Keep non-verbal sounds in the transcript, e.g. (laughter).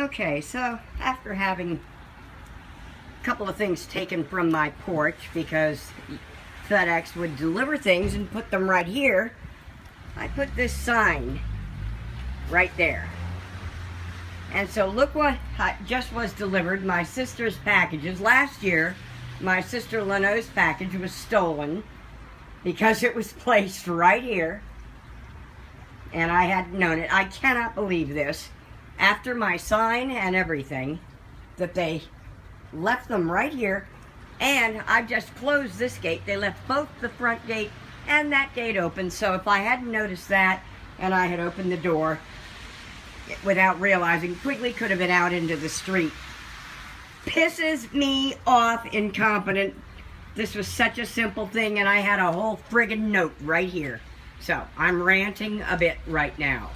Okay, so after having a couple of things taken from my porch because FedEx would deliver things and put them right here, I put this sign right there. And so look what just was delivered, my sister's packages. Last year, my sister Leno's package was stolen because it was (laughs) placed right here. And I hadn't known it. I cannot believe this. After my sign and everything, that they left them right here. And I just closed this gate. They left both the front gate and that gate open. So if I hadn't noticed that and I had opened the door, without realizing, quickly could have been out into the street. Pisses me off, incompetent. This was such a simple thing, and I had a whole friggin' note right here. So, I'm ranting a bit right now.